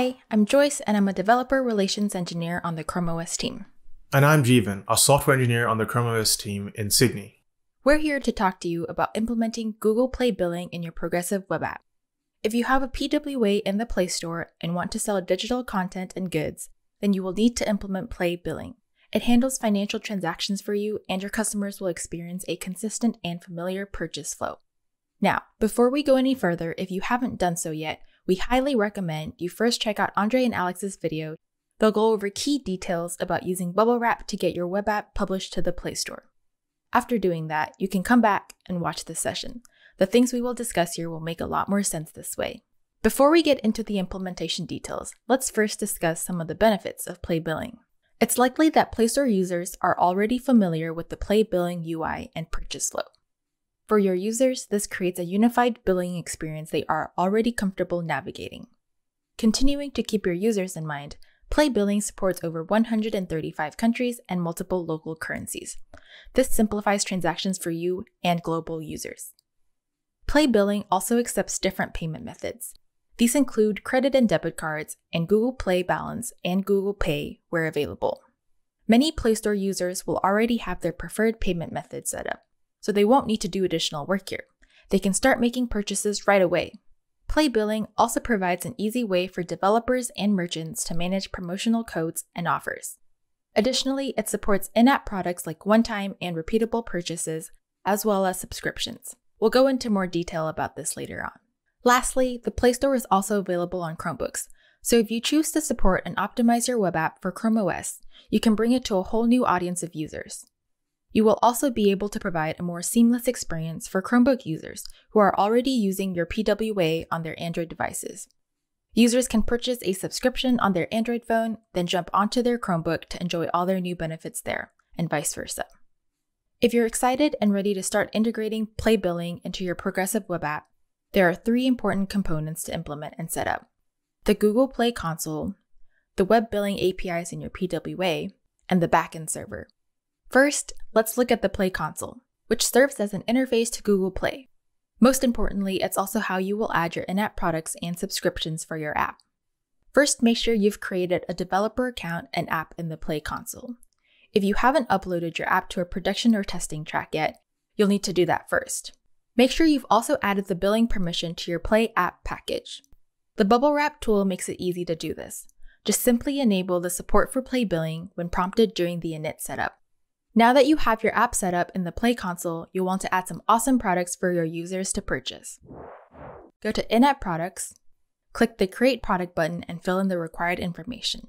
Hi, I'm Joyce, and I'm a developer relations engineer on the Chrome OS team. And I'm Jeevan, a software engineer on the Chrome OS team in Sydney. We're here to talk to you about implementing Google Play billing in your progressive web app. If you have a PWA in the Play Store and want to sell digital content and goods, then you will need to implement Play billing. It handles financial transactions for you, and your customers will experience a consistent and familiar purchase flow. Now, before we go any further, if you haven't done so yet, we highly recommend you first check out Andre and Alex's video. They'll go over key details about using Bubble Wrap to get your web app published to the Play Store. After doing that, you can come back and watch this session. The things we will discuss here will make a lot more sense this way. Before we get into the implementation details, let's first discuss some of the benefits of Play Billing. It's likely that Play Store users are already familiar with the Play Billing UI and purchase flow. For your users, this creates a unified billing experience they are already comfortable navigating. Continuing to keep your users in mind, Play Billing supports over 135 countries and multiple local currencies. This simplifies transactions for you and global users. Play Billing also accepts different payment methods. These include credit and debit cards and Google Play Balance and Google Pay where available. Many Play Store users will already have their preferred payment method set up so they won't need to do additional work here. They can start making purchases right away. Play Billing also provides an easy way for developers and merchants to manage promotional codes and offers. Additionally, it supports in app products like one time and repeatable purchases, as well as subscriptions. We'll go into more detail about this later on. Lastly, the Play Store is also available on Chromebooks, so if you choose to support and optimize your web app for Chrome OS, you can bring it to a whole new audience of users. You will also be able to provide a more seamless experience for Chromebook users who are already using your PWA on their Android devices. Users can purchase a subscription on their Android phone, then jump onto their Chromebook to enjoy all their new benefits there, and vice versa. If you're excited and ready to start integrating Play Billing into your progressive web app, there are three important components to implement and set up the Google Play console, the web billing APIs in your PWA, and the backend server. First, let's look at the Play console, which serves as an interface to Google Play. Most importantly, it's also how you will add your in app products and subscriptions for your app. First, make sure you've created a developer account and app in the Play console. If you haven't uploaded your app to a production or testing track yet, you'll need to do that first. Make sure you've also added the billing permission to your Play app package. The Bubble Wrap tool makes it easy to do this. Just simply enable the support for Play billing when prompted during the init setup. Now that you have your app set up in the Play console, you'll want to add some awesome products for your users to purchase. Go to In App Products, click the Create Product button, and fill in the required information.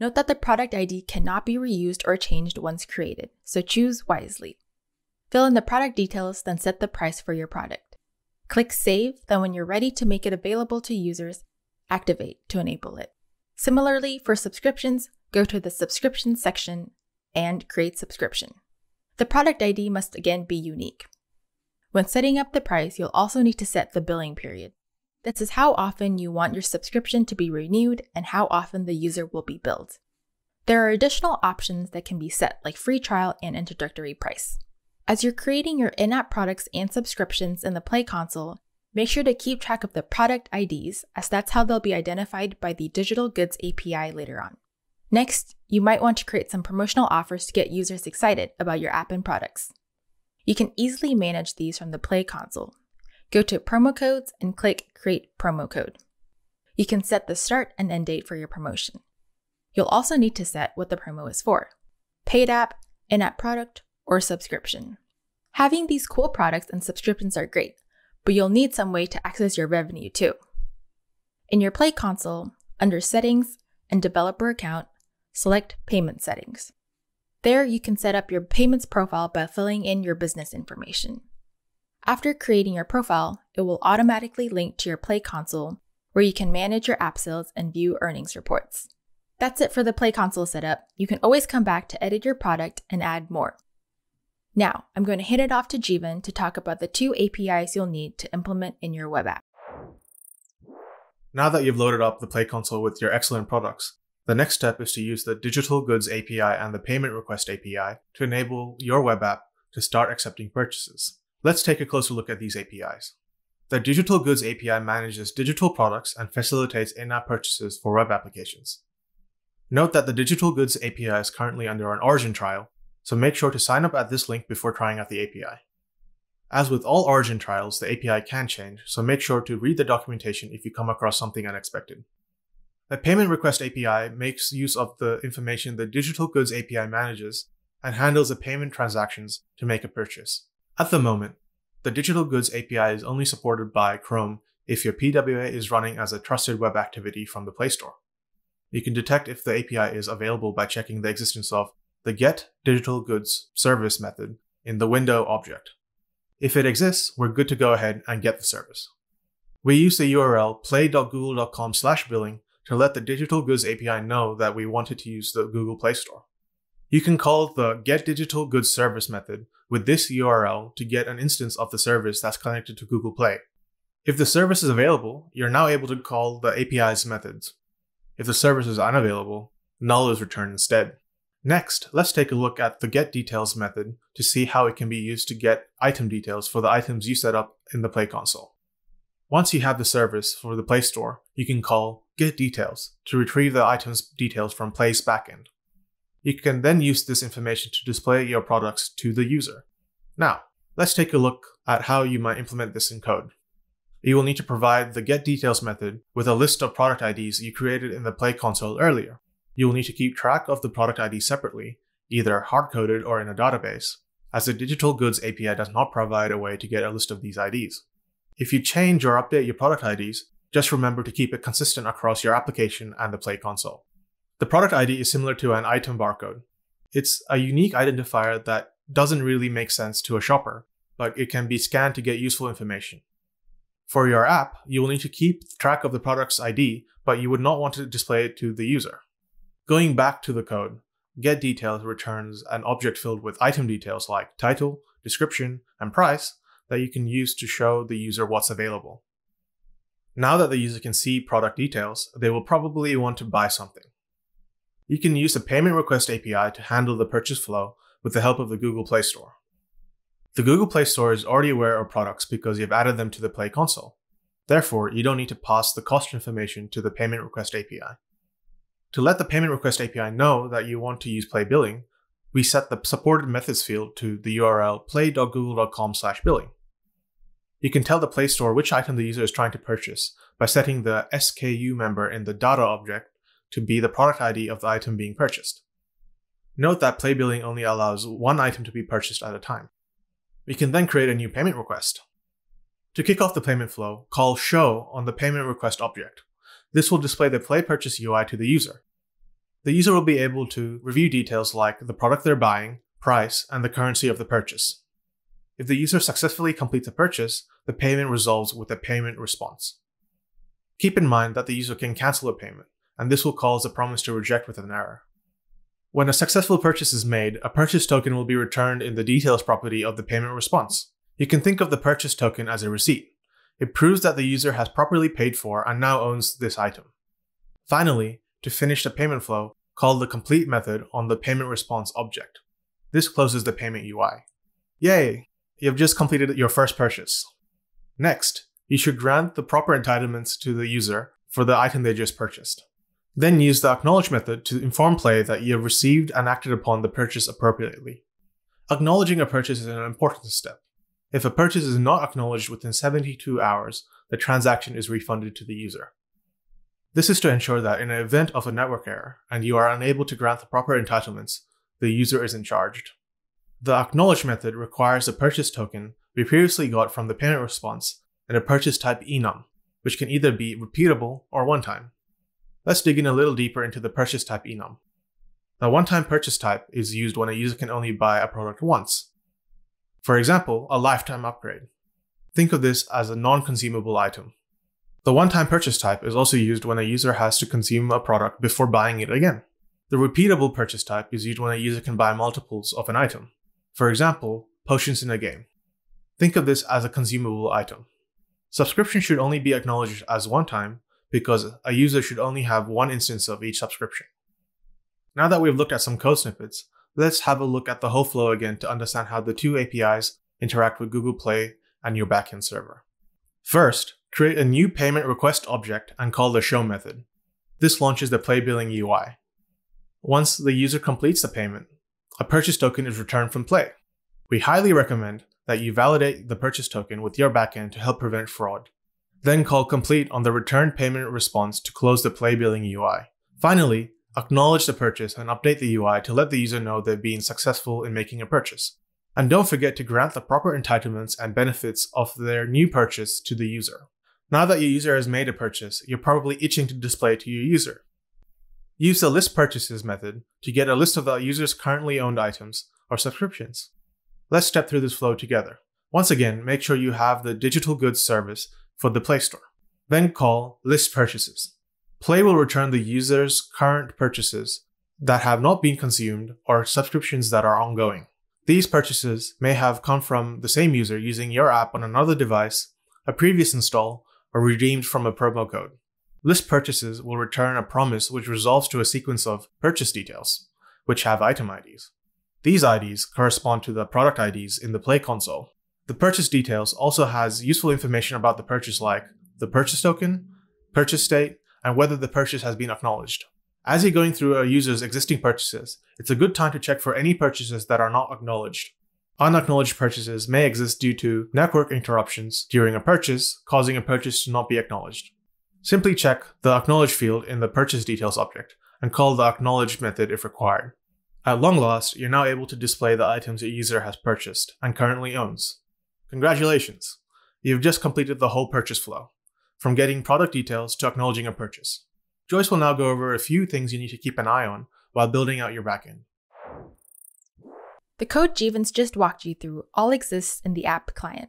Note that the product ID cannot be reused or changed once created, so choose wisely. Fill in the product details, then set the price for your product. Click Save, then when you're ready to make it available to users, activate to enable it. Similarly, for subscriptions, go to the Subscription section and create subscription. The product ID must again be unique. When setting up the price, you'll also need to set the billing period. This is how often you want your subscription to be renewed and how often the user will be billed. There are additional options that can be set, like free trial and introductory price. As you're creating your in app products and subscriptions in the Play console, make sure to keep track of the product IDs, as that's how they'll be identified by the Digital Goods API later on. Next, you might want to create some promotional offers to get users excited about your app and products. You can easily manage these from the Play console. Go to Promo Codes and click Create Promo Code. You can set the start and end date for your promotion. You'll also need to set what the promo is for paid app, in app product, or subscription. Having these cool products and subscriptions are great, but you'll need some way to access your revenue too. In your Play console, under Settings and Developer Account, select Payment Settings. There, you can set up your payments profile by filling in your business information. After creating your profile, it will automatically link to your Play console where you can manage your app sales and view earnings reports. That's it for the Play console setup. You can always come back to edit your product and add more. Now, I'm going to hand it off to Jeevan to talk about the two APIs you'll need to implement in your web app. Now that you've loaded up the Play console with your excellent products, the next step is to use the Digital Goods API and the Payment Request API to enable your web app to start accepting purchases. Let's take a closer look at these APIs. The Digital Goods API manages digital products and facilitates in app purchases for web applications. Note that the Digital Goods API is currently under an origin trial, so make sure to sign up at this link before trying out the API. As with all origin trials, the API can change, so make sure to read the documentation if you come across something unexpected. The Payment Request API makes use of the information the Digital Goods API manages and handles the payment transactions to make a purchase. At the moment, the Digital Goods API is only supported by Chrome if your PWA is running as a trusted web activity from the Play Store. You can detect if the API is available by checking the existence of the Get Digital Goods service method in the window object. If it exists, we're good to go ahead and get the service. We use the URL play.google.com slash billing to let the Digital Goods API know that we wanted to use the Google Play Store. You can call the Get Digital Goods service method with this URL to get an instance of the service that's connected to Google Play. If the service is available, you're now able to call the API's methods. If the service is unavailable, null is returned instead. Next, let's take a look at the getDetails method to see how it can be used to get item details for the items you set up in the Play console. Once you have the service for the Play Store, you can call getDetails to retrieve the item's details from Play's backend. You can then use this information to display your products to the user. Now, let's take a look at how you might implement this in code. You will need to provide the getDetails method with a list of product IDs you created in the Play console earlier. You will need to keep track of the product ID separately, either hard-coded or in a database, as the Digital Goods API does not provide a way to get a list of these IDs. If you change or update your product IDs, just remember to keep it consistent across your application and the Play console. The product ID is similar to an item barcode. It's a unique identifier that doesn't really make sense to a shopper, but it can be scanned to get useful information. For your app, you will need to keep track of the product's ID, but you would not want to display it to the user. Going back to the code, getDetails returns an object filled with item details like title, description, and price that you can use to show the user what's available. Now that the user can see product details, they will probably want to buy something. You can use the Payment Request API to handle the purchase flow with the help of the Google Play Store. The Google Play Store is already aware of products because you've added them to the Play console. Therefore, you don't need to pass the cost information to the Payment Request API. To let the payment request API know that you want to use play billing, we set the supported methods field to the URL play.google.com billing. You can tell the Play Store which item the user is trying to purchase by setting the SKU member in the data object to be the product ID of the item being purchased. Note that play billing only allows one item to be purchased at a time. We can then create a new payment request. To kick off the payment flow, call show on the payment request object. This will display the Play Purchase UI to the user. The user will be able to review details like the product they're buying, price, and the currency of the purchase. If the user successfully completes a purchase, the payment resolves with a payment response. Keep in mind that the user can cancel a payment, and this will cause the promise to reject with an error. When a successful purchase is made, a purchase token will be returned in the details property of the payment response. You can think of the purchase token as a receipt. It proves that the user has properly paid for and now owns this item. Finally, to finish the payment flow, call the complete method on the payment response object. This closes the payment UI. Yay! You've just completed your first purchase. Next, you should grant the proper entitlements to the user for the item they just purchased. Then use the acknowledge method to inform Play that you have received and acted upon the purchase appropriately. Acknowledging a purchase is an important step. If a purchase is not acknowledged within 72 hours, the transaction is refunded to the user. This is to ensure that in the event of a network error and you are unable to grant the proper entitlements, the user isn't charged. The acknowledge method requires a purchase token we previously got from the payment response and a purchase type enum, which can either be repeatable or one time. Let's dig in a little deeper into the purchase type enum. The one time purchase type is used when a user can only buy a product once, for example, a lifetime upgrade. Think of this as a non consumable item. The one time purchase type is also used when a user has to consume a product before buying it again. The repeatable purchase type is used when a user can buy multiples of an item. For example, potions in a game. Think of this as a consumable item. Subscription should only be acknowledged as one time because a user should only have one instance of each subscription. Now that we've looked at some code snippets, let's have a look at the whole flow again to understand how the two APIs interact with Google Play and your backend server. First, create a new payment request object and call the show method. This launches the Play Billing UI. Once the user completes the payment, a purchase token is returned from Play. We highly recommend that you validate the purchase token with your backend to help prevent fraud. Then call complete on the return payment response to close the Play Billing UI. Finally, acknowledge the purchase and update the UI to let the user know they've been successful in making a purchase. And don't forget to grant the proper entitlements and benefits of their new purchase to the user. Now that your user has made a purchase, you're probably itching to display it to your user. Use the list purchases method to get a list of the user's currently owned items or subscriptions. Let's step through this flow together. Once again, make sure you have the digital goods service for the Play Store. Then call list purchases. Play will return the user's current purchases that have not been consumed or subscriptions that are ongoing. These purchases may have come from the same user using your app on another device, a previous install, or redeemed from a promo code. List purchases will return a promise which resolves to a sequence of purchase details, which have item IDs. These IDs correspond to the product IDs in the Play console. The purchase details also has useful information about the purchase like the purchase token, purchase state, and whether the purchase has been acknowledged. As you're going through a user's existing purchases, it's a good time to check for any purchases that are not acknowledged. Unacknowledged purchases may exist due to network interruptions during a purchase, causing a purchase to not be acknowledged. Simply check the Acknowledge field in the Purchase Details object and call the Acknowledge method if required. At long last, you're now able to display the items your user has purchased and currently owns. Congratulations! You've just completed the whole purchase flow, from getting product details to acknowledging a purchase. Joyce will now go over a few things you need to keep an eye on while building out your backend. The code Jeevans just walked you through all exists in the app client.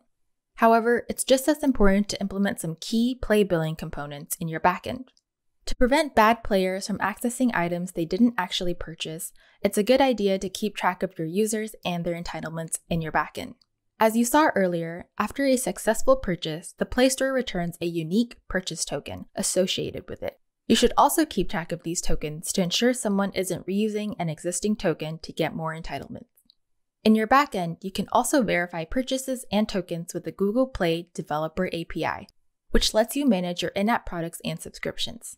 However, it's just as important to implement some key play billing components in your backend. To prevent bad players from accessing items they didn't actually purchase, it's a good idea to keep track of your users and their entitlements in your backend. As you saw earlier, after a successful purchase, the Play Store returns a unique purchase token associated with it. You should also keep track of these tokens to ensure someone isn't reusing an existing token to get more entitlements. In your backend, you can also verify purchases and tokens with the Google Play Developer API, which lets you manage your in app products and subscriptions.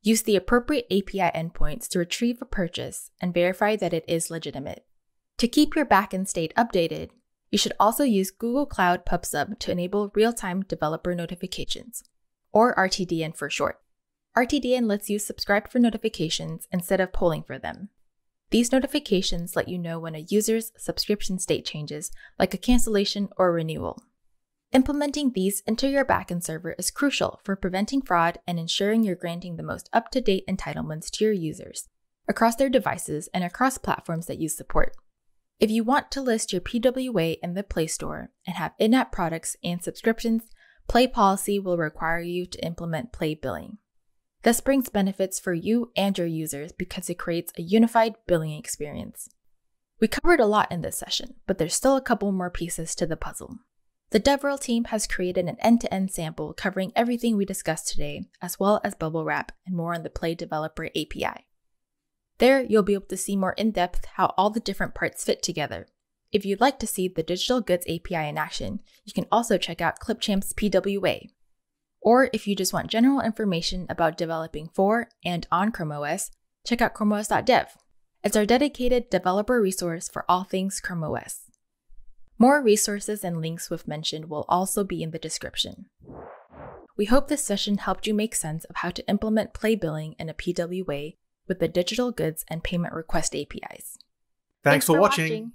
Use the appropriate API endpoints to retrieve a purchase and verify that it is legitimate. To keep your backend state updated, you should also use Google Cloud PubSub to enable real time developer notifications, or RTDN for short. RTDN lets you subscribe for notifications instead of polling for them. These notifications let you know when a user's subscription state changes, like a cancellation or renewal. Implementing these into your backend server is crucial for preventing fraud and ensuring you're granting the most up to date entitlements to your users across their devices and across platforms that you support. If you want to list your PWA in the Play Store and have in app products and subscriptions, Play Policy will require you to implement Play Billing. This brings benefits for you and your users because it creates a unified billing experience. We covered a lot in this session, but there's still a couple more pieces to the puzzle. The DevRel team has created an end to end sample covering everything we discussed today, as well as bubble wrap and more on the Play Developer API. There, you'll be able to see more in depth how all the different parts fit together. If you'd like to see the Digital Goods API in action, you can also check out Clipchamp's PWA, or if you just want general information about developing for and on Chrome OS, check out chromeos.dev. It's our dedicated developer resource for all things Chrome OS. More resources and links we've mentioned will also be in the description. We hope this session helped you make sense of how to implement play billing in a PWA with the digital goods and payment request APIs. Thanks, Thanks for, for, watching. watching.